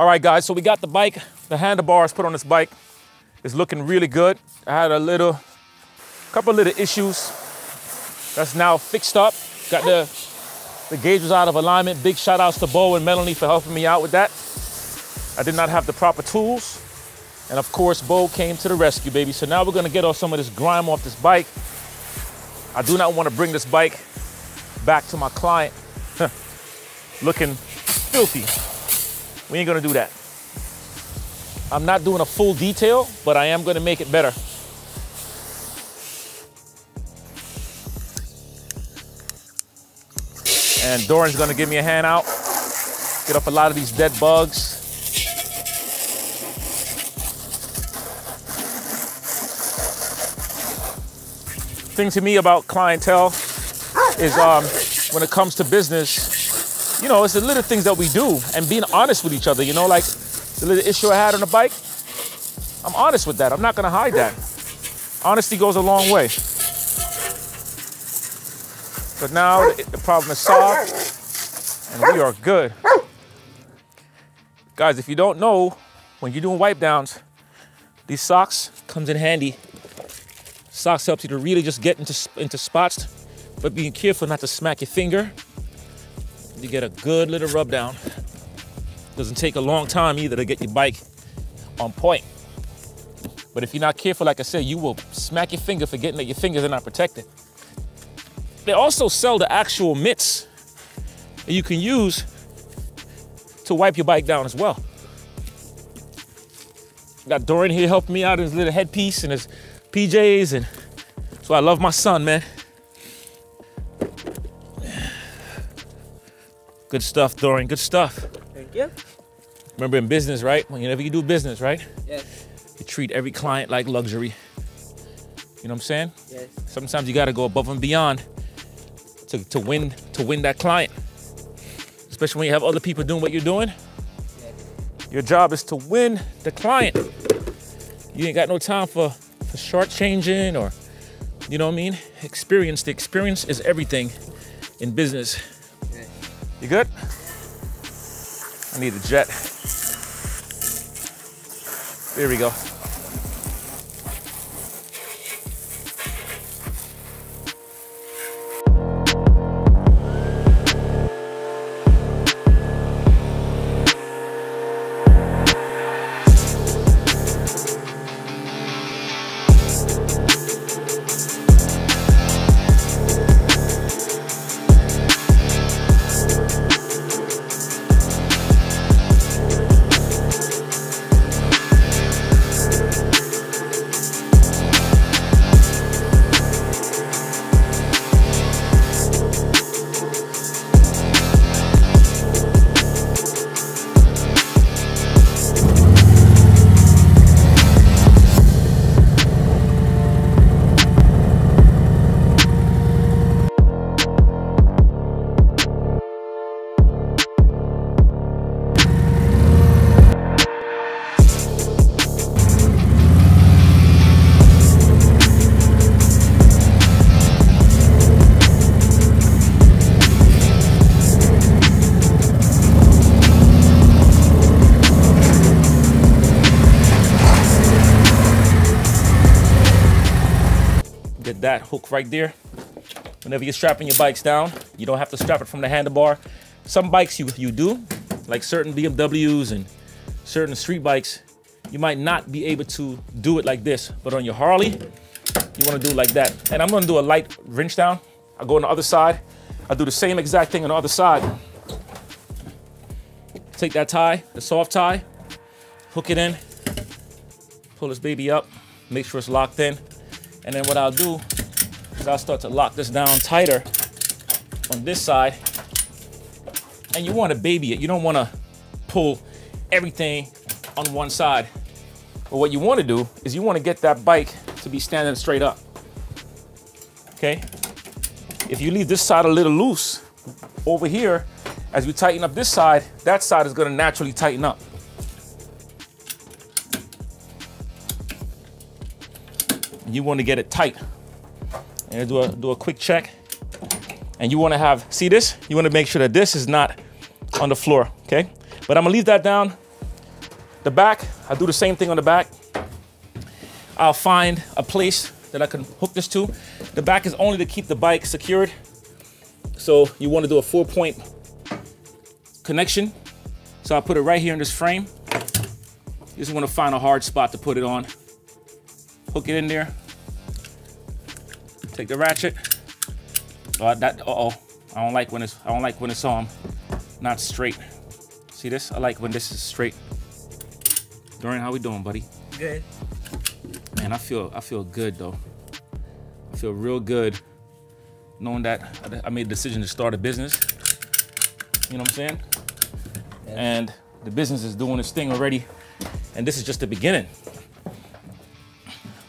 All right, guys, so we got the bike. The handlebars put on this bike is looking really good. I had a little, couple little issues that's now fixed up. Got the, the gauge was out of alignment. Big shout outs to Bo and Melanie for helping me out with that. I did not have the proper tools. And of course, Bo came to the rescue, baby. So now we're gonna get off some of this grime off this bike. I do not wanna bring this bike back to my client looking filthy. We ain't gonna do that. I'm not doing a full detail, but I am gonna make it better. And Dorian's gonna give me a hand out, get up a lot of these dead bugs. Thing to me about clientele is um, when it comes to business, you know, it's the little things that we do and being honest with each other, you know, like the little issue I had on the bike, I'm honest with that. I'm not gonna hide that. Honesty goes a long way. But now the, problem is solved and we are good. Guys, if you don't know, when you're doing wipe downs, these socks comes in handy. Socks helps you to really just get into, into spots, but being careful not to smack your finger. You get a good little rub down. Doesn't take a long time either to get your bike on point. But if you're not careful, like I said, you will smack your finger forgetting that your fingers are not protected. They also sell the actual mitts that you can use to wipe your bike down as well. Got Dorian here helping me out in his little headpiece and his PJs, and so I love my son, man. Good stuff, Dorian. Good stuff. Thank you. Remember in business, right? Whenever you do business, right? Yes. You treat every client like luxury. You know what I'm saying? Yes. Sometimes you gotta go above and beyond to, to win to win that client. Especially when you have other people doing what you're doing. Yes. Your job is to win the client. You ain't got no time for, for shortchanging or you know what I mean? Experience. The experience is everything in business. You good? I need a jet. There we go. That hook right there. Whenever you're strapping your bikes down, you don't have to strap it from the handlebar. Some bikes you, you do, like certain BMWs and certain street bikes, you might not be able to do it like this. But on your Harley, you wanna do it like that. And I'm gonna do a light wrench down. I go on the other side. I do the same exact thing on the other side. Take that tie, the soft tie, hook it in, pull this baby up, make sure it's locked in. And then what I'll do is I'll start to lock this down tighter on this side. And you want to baby it. You don't want to pull everything on one side. But what you want to do is you want to get that bike to be standing straight up. Okay? If you leave this side a little loose over here, as we tighten up this side, that side is going to naturally tighten up. you want to get it tight. And do a, do a quick check. And you want to have, see this? You want to make sure that this is not on the floor, okay? But I'm gonna leave that down The back, I do the same thing on the back. I'll find a place that I can hook this to. The back is only to keep the bike secured. So you want to do a four point connection. So I put it right here in this frame. You just want to find a hard spot to put it on. Hook it in there. Take the ratchet. Uh, that, uh oh, I don't like when it's, I don't like when it's um, not straight. See this? I like when this is straight. Dorian, how we doing, buddy? Good. Man, I feel, I feel good though. I feel real good knowing that I- made a decision to start a business. You know what I'm saying? Yeah. And the business is doing its thing already. And this is just the beginning.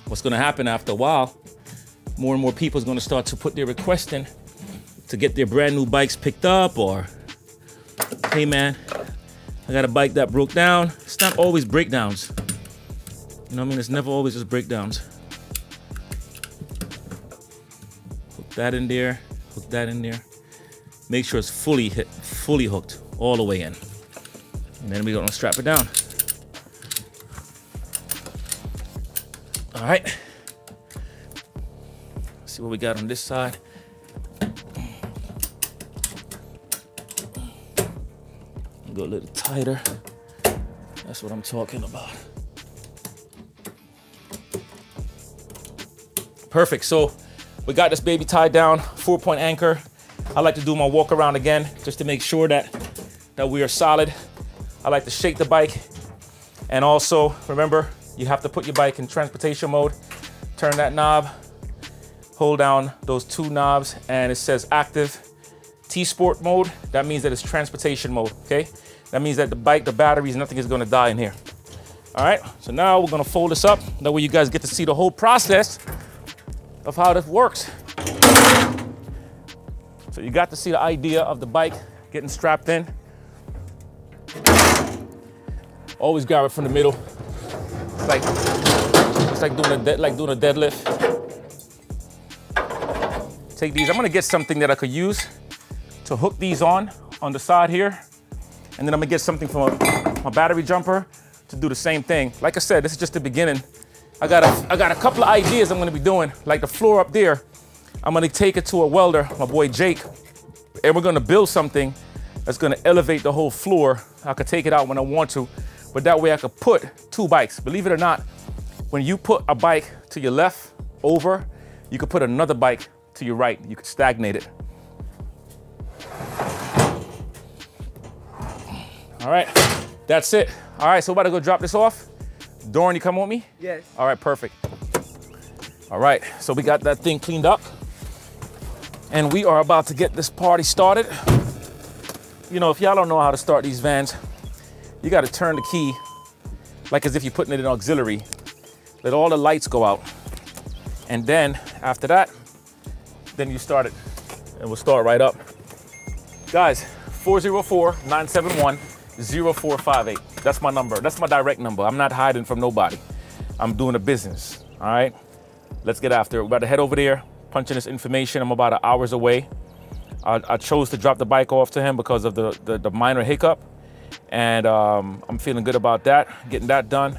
What's gonna happen after a while, more and more people is gonna start to put their request in to get their brand new bikes picked up or, hey man, I got a bike that broke down. It's not always breakdowns. You know what I mean? It's never always just breakdowns. Hook that in there, hook that in there. Make sure it's fully hit, fully hooked all the way in. And then we're gonna strap it down. All right. See what we got on this side. Go a little tighter. That's what I'm talking about. Perfect. So we got this baby tied down, four point anchor. I like to do my walk around again just to make sure that that we are solid. I like to shake the bike. And also remember, you have to put your bike in transportation mode. Turn that knob, hold down those two knobs, and it says active T Sport mode. That means that it's transportation mode, okay? That means that the bike, the batteries, nothing is gonna die in here. All right, so now we're gonna fold this up. That way you guys get to see the whole process of how this works. So you got to see the idea of the bike getting strapped in. Always grab it from the middle. It's like it's like doing a like doing a deadlift. Take these. I'm gonna get something that I could use to hook these on on the side here, and then I'm gonna get something from my battery jumper to do the same thing. Like I said, this is just the beginning. I got a, I got a couple of ideas I'm gonna be doing, like the floor up there. I'm gonna take it to a welder, my boy Jake, and we're gonna build something that's gonna elevate the whole floor. I could take it out when I want to, but that way I could put two bikes. Believe it or not, when you put a bike to your left over, you could put another bike to your right. You could stagnate it. All right, that's it. All right, so we're about to go drop this off. Dorian, you come with me? Yes. All right, perfect. All right, so we got that thing cleaned up. And we are about to get this party started. You know, if y'all don't know how to start these vans, you got to turn the key like as if you're putting it in auxiliary. Let all the lights go out. And then after that, then you start it. And we'll start right up. Guys, 404 971 0458. That's my number. That's my direct number. I'm not hiding from nobody. I'm doing a business. All right. Let's get after it. We're about to head over there, punch in this information. I'm about an hours away. I, I chose to drop the bike off to him because of the, the, the minor hiccup. And um, I'm feeling good about that, getting that done.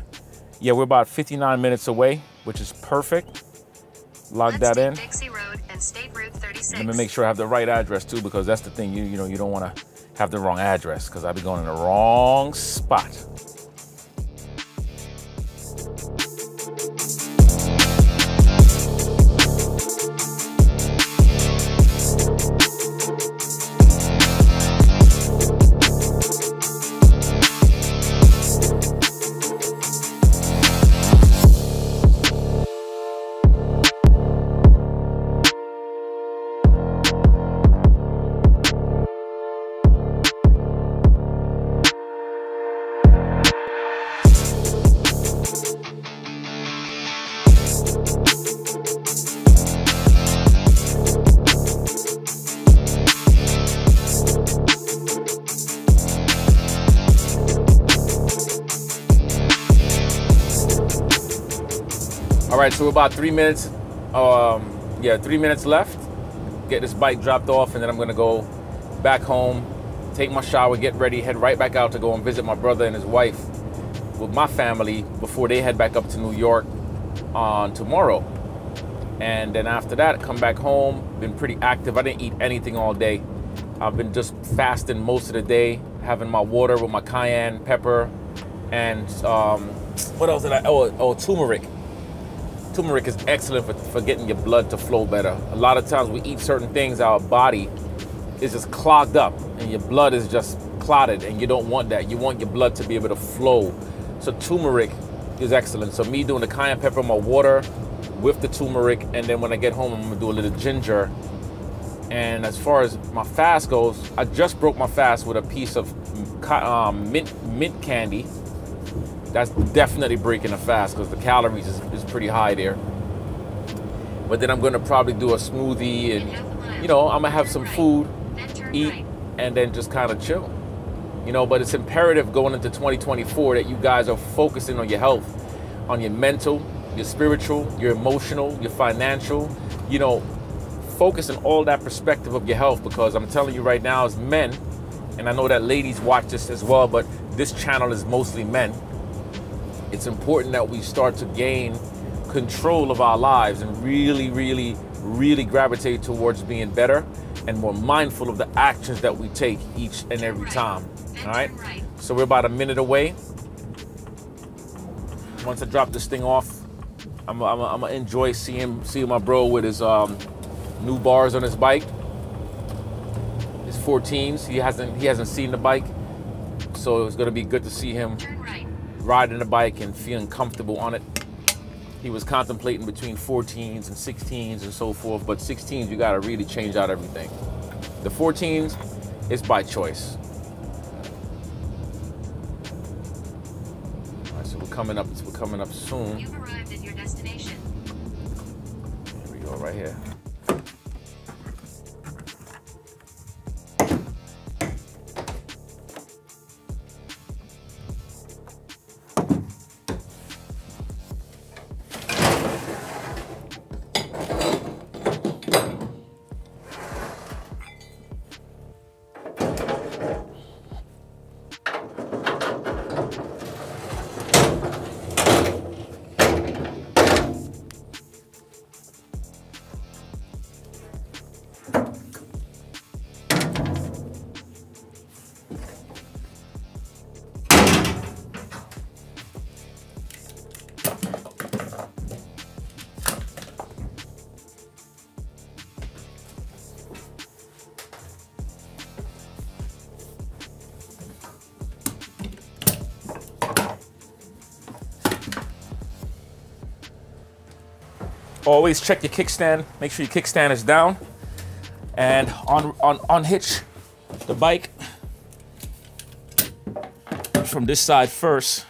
Yeah, we're about 59 minutes away, which is perfect. Log Let's that in. Let me make sure I have the right address too, because that's the thing. You you know you don't want to have the wrong address, because I'll be going in the wrong spot. All right, so about three minutes. Um, yeah, three minutes left. Get this bike dropped off, and then I'm gonna go back home, take my shower, get ready, head right back out to go and visit my brother and his wife, with my family before they head back up to New York on tomorrow. And then after that, come back home. Been pretty active. I didn't eat anything all day. I've been just fasting most of the day, having my water with my cayenne pepper, and um, what else did I? Oh, oh, turmeric. Turmeric is excellent for, for getting your blood to flow better. A lot of times we eat certain things, our body is just clogged up, and your blood is just clotted, and you don't want that. You want your blood to be able to flow. So turmeric is excellent. So me doing the cayenne pepper in my water with the turmeric, and then when I get home, I'm gonna do a little ginger. And as far as my fast goes, I just broke my fast with a piece of um, mint mint candy. That's definitely breaking a fast because the calories is, is pretty high there. But then I'm gonna probably do a smoothie, and you know, I'm gonna have some food, eat, and then just kind of chill. You know, but it's imperative going into 2024 that you guys are focusing on your health, on your mental, your spiritual, your emotional, your financial, you know, focus on all that perspective of your health because I'm telling you right now, as men, and I know that ladies watch this as well, but this channel is mostly men. It's important that we start to gain control of our lives and really, really, really gravitate towards being better and more mindful of the actions that we take each and every time. All right. So we're about a minute away. Once I drop this thing off, I'm gonna enjoy seeing seeing my bro with his um, new bars on his bike. His 14s. He hasn't he hasn't seen the bike, so it's gonna be good to see him riding the bike and feeling comfortable on it. He was contemplating between 14s and 16s and so forth, but 16s you gotta really change out everything. The 14s is by choice. All right, so we're coming up. We're coming up soon. You've arrived at your destination. Here we go, right here. Always check your kickstand. Make sure your kickstand is down. And on, on unhitch the bike from this side first.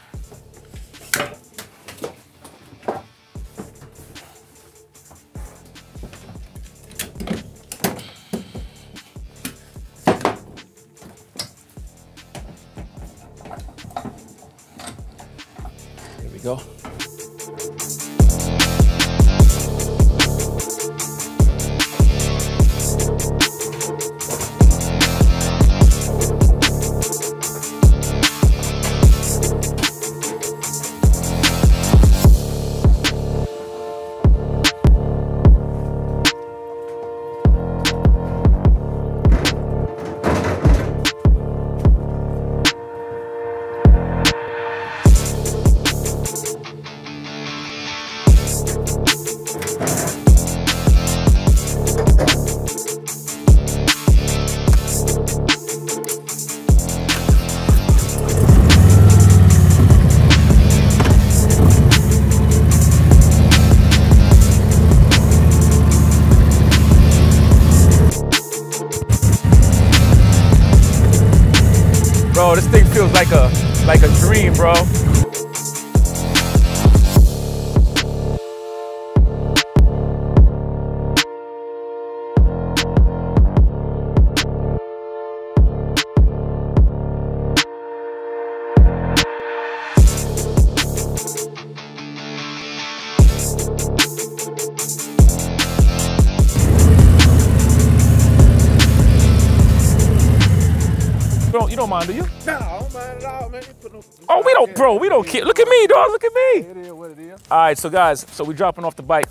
Like a like a dream, bro. You don't mind, do you? Nah, I don't mind at all, man. No- Oh, we don't, bro. We don't care. Look at me, dog. Look at me. It is what it is. All right, so guys, so we dropping off the bike.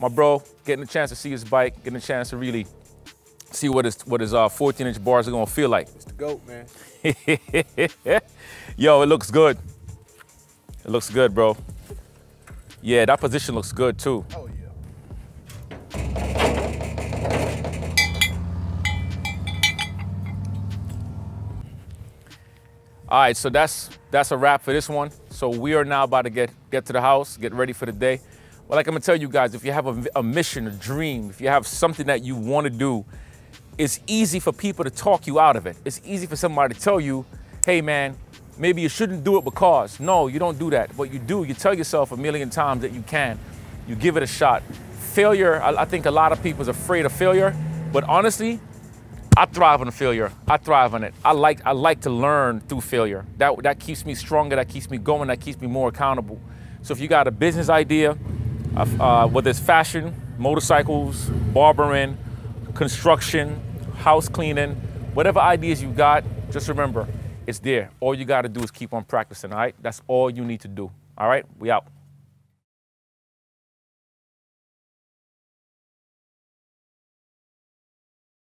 My bro getting a chance to see his bike, getting a chance to really see what his what his uh, 14 inch bars are gonna feel like. It's the goat, man. Yo, it looks good. It looks good, bro. Yeah, that position looks good too. Oh yeah. All right, so that's that's a wrap for this one. So we are now about to get get to the house, get ready for the day. Well, like I'm gonna tell you guys, if you have a, a mission, a dream, if you have something that you want to do, it's easy for people to talk you out of it. It's easy for somebody to tell you, "Hey, man, maybe you shouldn't do it because." No, you don't do that. What you do, you tell yourself a million times that you can. You give it a shot. Failure, I, I think a lot of people is afraid of failure, but honestly, I thrive on failure. I thrive on it. I like I like to learn through failure. That that keeps me stronger. That keeps me going. That keeps me more accountable. So if you got a business idea, uh, uh, whether it's fashion, motorcycles, barbering, construction, house cleaning, whatever ideas you got, just remember it's there. All you got to do is keep on practicing. All right. That's all you need to do. All right. We out.